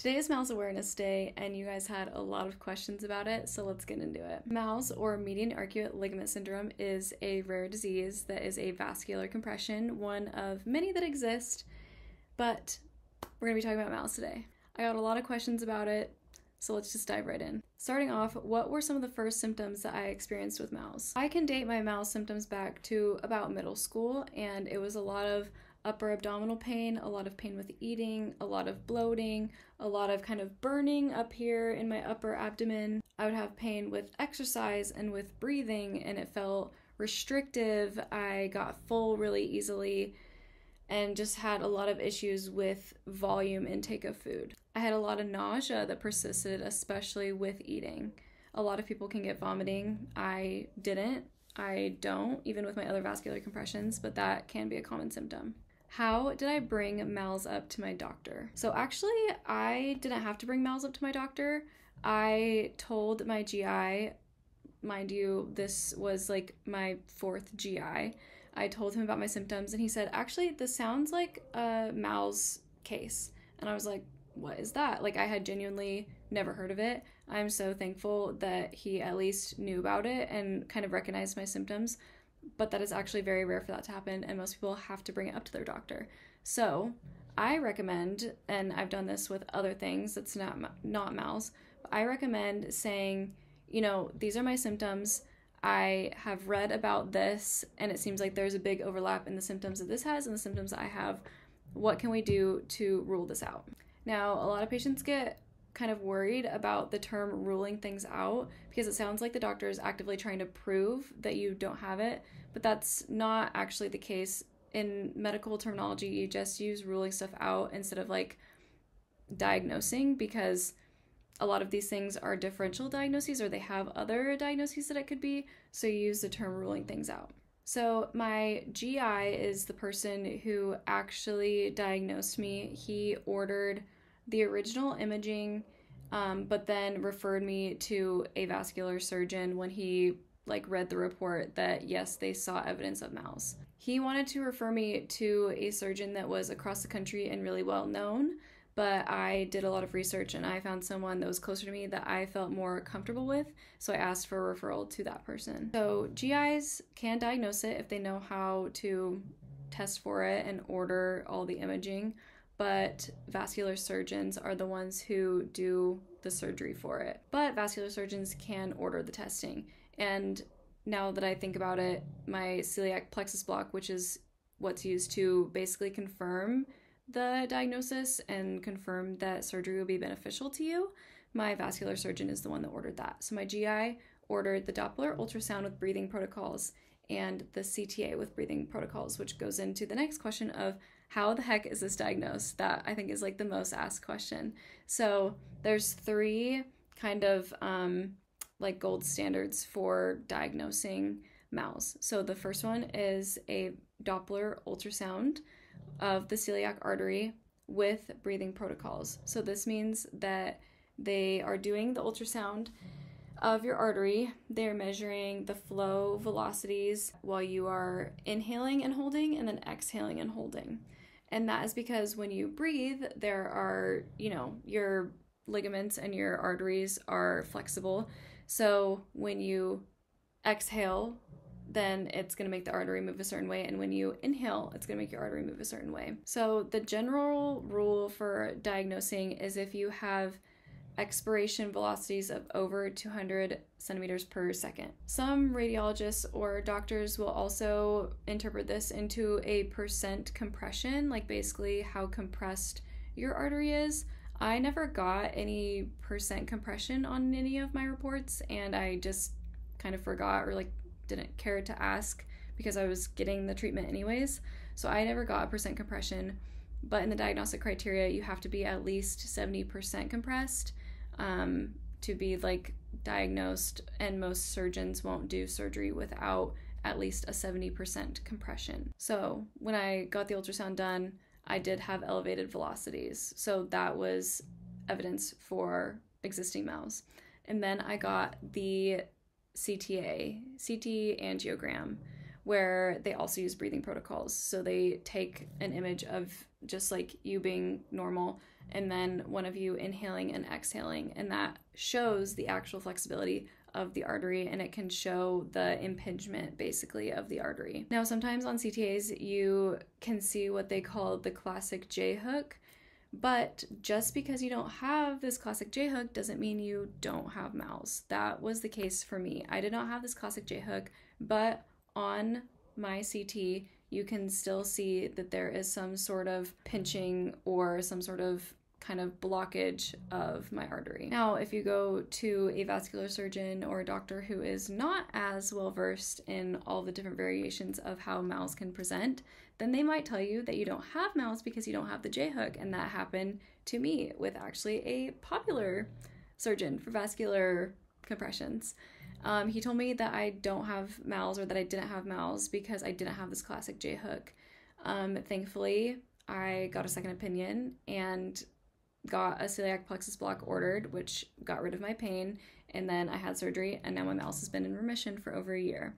Today is MALS Awareness Day, and you guys had a lot of questions about it, so let's get into it. MALS, or median arcuate ligament syndrome, is a rare disease that is a vascular compression, one of many that exist, but we're gonna be talking about MALS today. I got a lot of questions about it, so let's just dive right in. Starting off, what were some of the first symptoms that I experienced with MALS? I can date my MALS symptoms back to about middle school, and it was a lot of upper abdominal pain, a lot of pain with eating, a lot of bloating, a lot of kind of burning up here in my upper abdomen. I would have pain with exercise and with breathing, and it felt restrictive. I got full really easily and just had a lot of issues with volume intake of food. I had a lot of nausea that persisted, especially with eating. A lot of people can get vomiting. I didn't. I don't, even with my other vascular compressions, but that can be a common symptom. How did I bring MALS up to my doctor? So, actually, I didn't have to bring MALS up to my doctor. I told my GI, mind you, this was like my fourth GI. I told him about my symptoms, and he said, Actually, this sounds like a MALS case. And I was like, What is that? Like, I had genuinely never heard of it. I'm so thankful that he at least knew about it and kind of recognized my symptoms but that is actually very rare for that to happen, and most people have to bring it up to their doctor. So, I recommend, and I've done this with other things that's not not MALS. I recommend saying, you know, these are my symptoms. I have read about this, and it seems like there's a big overlap in the symptoms that this has and the symptoms that I have. What can we do to rule this out? Now, a lot of patients get kind of worried about the term ruling things out because it sounds like the doctor is actively trying to prove that you don't have it, but that's not actually the case. In medical terminology, you just use ruling stuff out instead of like diagnosing because a lot of these things are differential diagnoses or they have other diagnoses that it could be, so you use the term ruling things out. So, my GI is the person who actually diagnosed me. He ordered the original imaging, um, but then referred me to a vascular surgeon when he like read the report that yes, they saw evidence of MALS. He wanted to refer me to a surgeon that was across the country and really well known, but I did a lot of research and I found someone that was closer to me that I felt more comfortable with, so I asked for a referral to that person. So, GIs can diagnose it if they know how to test for it and order all the imaging but vascular surgeons are the ones who do the surgery for it. But vascular surgeons can order the testing. And now that I think about it, my celiac plexus block, which is what's used to basically confirm the diagnosis and confirm that surgery will be beneficial to you, my vascular surgeon is the one that ordered that. So my GI ordered the Doppler ultrasound with breathing protocols and the CTA with breathing protocols, which goes into the next question of how the heck is this diagnosed? That I think is like the most asked question. So there's three kind of um, like gold standards for diagnosing MALS. So the first one is a Doppler ultrasound of the celiac artery with breathing protocols. So this means that they are doing the ultrasound of your artery. They're measuring the flow velocities while you are inhaling and holding and then exhaling and holding. And that is because when you breathe, there are, you know, your ligaments and your arteries are flexible. So when you exhale, then it's going to make the artery move a certain way. And when you inhale, it's going to make your artery move a certain way. So the general rule for diagnosing is if you have expiration velocities of over 200 centimeters per second. Some radiologists or doctors will also interpret this into a percent compression, like basically how compressed your artery is. I never got any percent compression on any of my reports, and I just kind of forgot or like didn't care to ask because I was getting the treatment anyways. So I never got a percent compression. But in the diagnostic criteria, you have to be at least 70% compressed um, to be like diagnosed, and most surgeons won't do surgery without at least a 70% compression. So when I got the ultrasound done, I did have elevated velocities. So that was evidence for existing MALS. And then I got the CTA, CT angiogram, where they also use breathing protocols. So they take an image of just like you being normal and then one of you inhaling and exhaling. And that shows the actual flexibility of the artery and it can show the impingement basically of the artery. Now, sometimes on CTAs, you can see what they call the classic J hook. But just because you don't have this classic J hook doesn't mean you don't have MALS. That was the case for me. I did not have this classic J hook, but on my CT, you can still see that there is some sort of pinching or some sort of kind of blockage of my artery. Now, if you go to a vascular surgeon or a doctor who is not as well versed in all the different variations of how MALS can present, then they might tell you that you don't have MALS because you don't have the J hook. And that happened to me with actually a popular surgeon for vascular compressions. Um, he told me that I don't have MALS or that I didn't have MALS because I didn't have this classic J hook. Um, thankfully, I got a second opinion and got a celiac plexus block ordered, which got rid of my pain. And then I had surgery, and now my MALS has been in remission for over a year.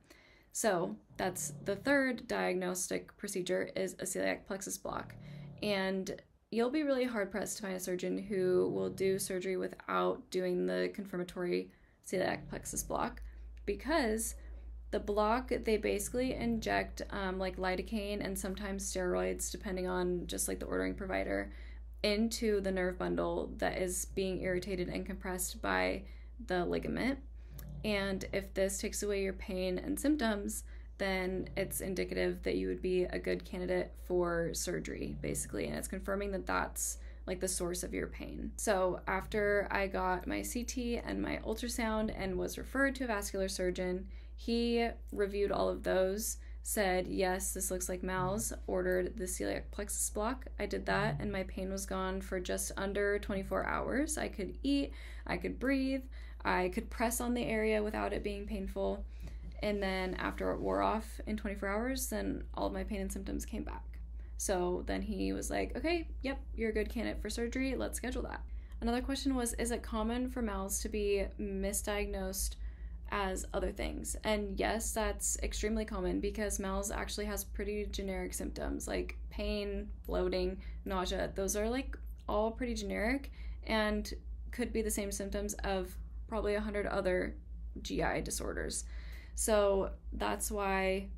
So that's the third diagnostic procedure is a celiac plexus block. And you'll be really hard pressed to find a surgeon who will do surgery without doing the confirmatory celiac plexus block because the block they basically inject um, like lidocaine and sometimes steroids depending on just like the ordering provider into the nerve bundle that is being irritated and compressed by the ligament. And if this takes away your pain and symptoms, then it's indicative that you would be a good candidate for surgery, basically. And it's confirming that that's like the source of your pain. So, after I got my CT and my ultrasound and was referred to a vascular surgeon, he reviewed all of those said, Yes, this looks like MALS, ordered the celiac plexus block. I did that, and my pain was gone for just under 24 hours. I could eat, I could breathe, I could press on the area without it being painful. And then after it wore off in 24 hours, then all of my pain and symptoms came back. So then he was like, Okay, yep, you're a good candidate for surgery. Let's schedule that. Another question was Is it common for MALS to be misdiagnosed as other things. And yes, that's extremely common because MALS actually has pretty generic symptoms like pain, bloating, nausea. Those are like all pretty generic and could be the same symptoms of probably a hundred other GI disorders. So that's why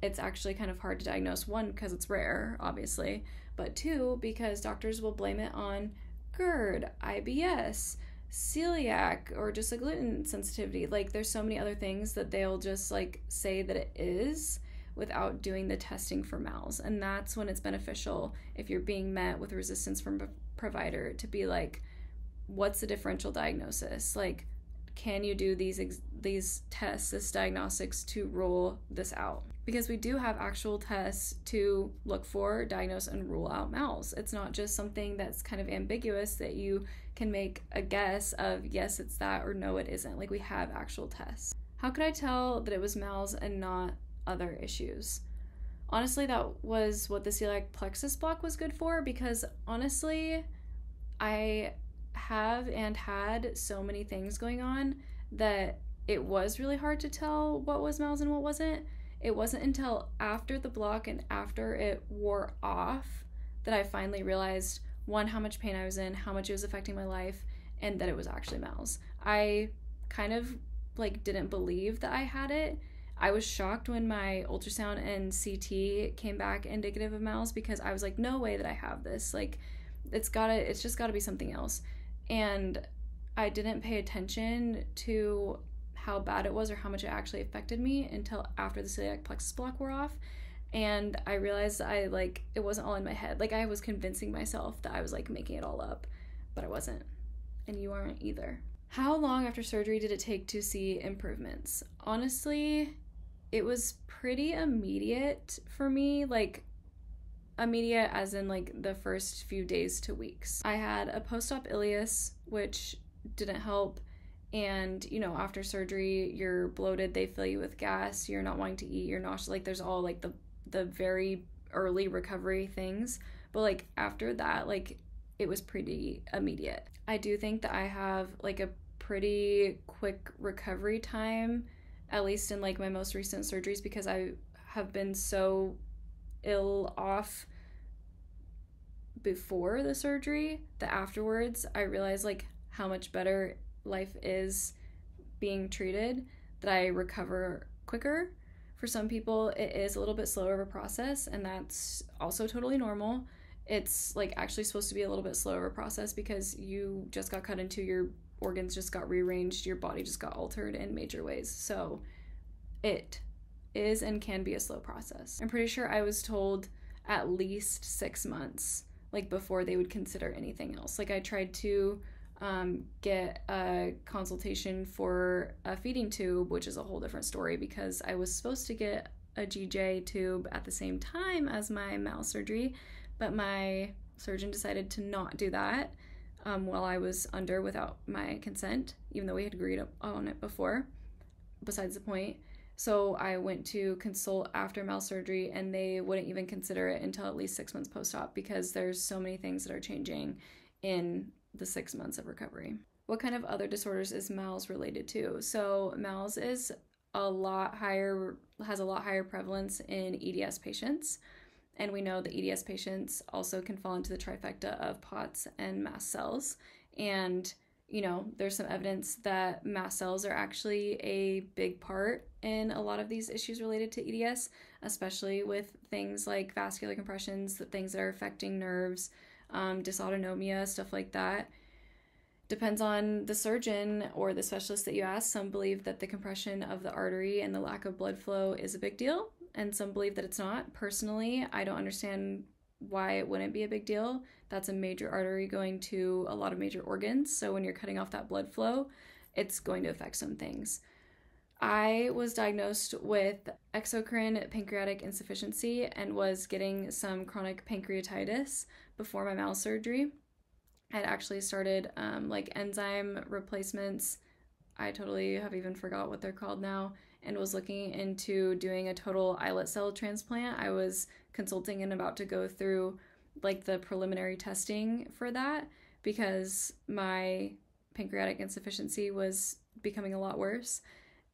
it's actually kind of hard to diagnose. One, because it's rare, obviously, but two, because doctors will blame it on GERD, IBS, celiac or just a gluten sensitivity. Like there's so many other things that they'll just like say that it is without doing the testing for MALS. And that's when it's beneficial if you're being met with resistance from a provider to be like what's the differential diagnosis? Like can you do these ex- these tests, this diagnostics to rule this out? Because we do have actual tests to look for, diagnose, and rule out MALS. It's not just something that's kind of ambiguous that you can make a guess of yes, it's that or no, it isn't. Like we have actual tests. How could I tell that it was MALS and not other issues? Honestly, that was what the celiac plexus block was good for because honestly, I have and had so many things going on that it was really hard to tell what was MALS and what wasn't. It wasn't until after the block and after it wore off that I finally realized one, how much pain I was in, how much it was affecting my life, and that it was actually MALS. I kind of like didn't believe that I had it. I was shocked when my ultrasound and CT came back indicative of MALS because I was like, no way that I have this. Like, it's gotta, it's just gotta be something else and I didn't pay attention to how bad it was or how much it actually affected me until after the celiac plexus block wore off and I realized I like it wasn't all in my head. Like I was convincing myself that I was like making it all up, but I wasn't. And you aren't either. How long after surgery did it take to see improvements? Honestly, it was pretty immediate for me. Like immediate as in like the first few days to weeks. I had a post-op ileus which didn't help and you know after surgery you're bloated they fill you with gas you're not wanting to eat you're nauseous like there's all like the the very early recovery things but like after that like it was pretty immediate i do think that i have like a pretty quick recovery time at least in like my most recent surgeries because i have been so ill off before the surgery that afterwards I realized like how much better life is being treated, that I recover quicker. For some people, it is a little bit slower of a process, and that's also totally normal. It's like actually supposed to be a little bit slower of a process because you just got cut into, your organs just got rearranged, your body just got altered in major ways. So it is and can be a slow process. I'm pretty sure I was told at least six months, like before they would consider anything else. Like I tried to um, get a consultation for a feeding tube, which is a whole different story because I was supposed to get a GJ tube at the same time as my MALS surgery, but my surgeon decided to not do that um, while I was under without my consent, even though we had agreed on it before. Besides the point. So I went to consult after MAL surgery, and they wouldn't even consider it until at least six months post op because there's so many things that are changing in the six months of recovery. What kind of other disorders is MALS related to? So MALS is a lot higher, has a lot higher prevalence in EDS patients. And we know that EDS patients also can fall into the trifecta of POTS and mast cells. And, you know, there's some evidence that mast cells are actually a big part in a lot of these issues related to EDS, especially with things like vascular compressions, the things that are affecting nerves, um, dysautonomia, stuff like that. Depends on the surgeon or the specialist that you ask. Some believe that the compression of the artery and the lack of blood flow is a big deal, and some believe that it's not. Personally, I don't understand why it wouldn't be a big deal. That's a major artery going to a lot of major organs. So when you're cutting off that blood flow, it's going to affect some things. I was diagnosed with exocrine pancreatic insufficiency and was getting some chronic pancreatitis before my MAL surgery. I'd actually started um, like enzyme replacements. I totally have even forgot what they're called now and was looking into doing a total islet cell transplant. I was consulting and about to go through like the preliminary testing for that because my pancreatic insufficiency was becoming a lot worse.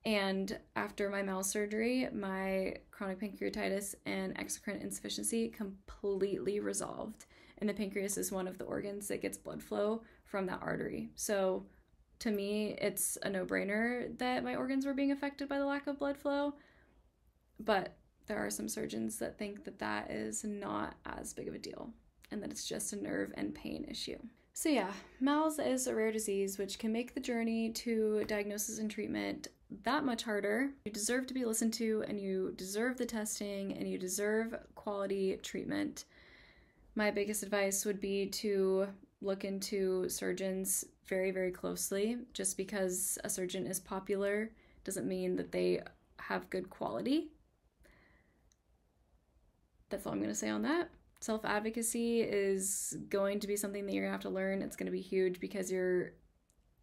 And after my MAL surgery, my chronic pancreatitis and exocrine insufficiency completely resolved. And the pancreas is one of the organs that gets blood flow from that artery. So to me, it's a no brainer that my organs were being affected by the lack of blood flow. But there are some surgeons that think that that is not as big of a deal and that it's just a nerve and pain issue. So, yeah, MALS is a rare disease which can make the journey to diagnosis and treatment that much harder. You deserve to be listened to, and you deserve the testing, and you deserve quality treatment. My biggest advice would be to look into surgeons very, very closely. Just because a surgeon is popular doesn't mean that they have good quality. That's all I'm going to say on that. Self advocacy is going to be something that you're going to have to learn. It's going to be huge because you're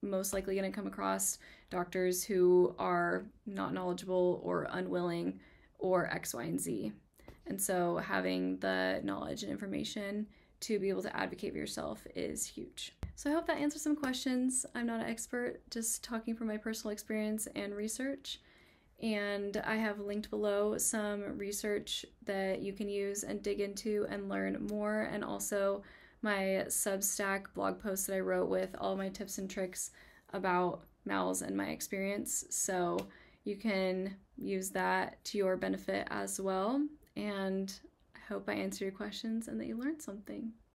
most likely going to come across doctors who are not knowledgeable or unwilling or X, Y, and Z. And so having the knowledge and information to be able to advocate for yourself is huge. So I hope that answers some questions. I'm not an expert, just talking from my personal experience and research. And I have linked below some research that you can use and dig into and learn more, and also my Substack blog post that I wrote with all my tips and tricks about MALS and my experience. So you can use that to your benefit as well. And I hope I answered your questions and that you learned something.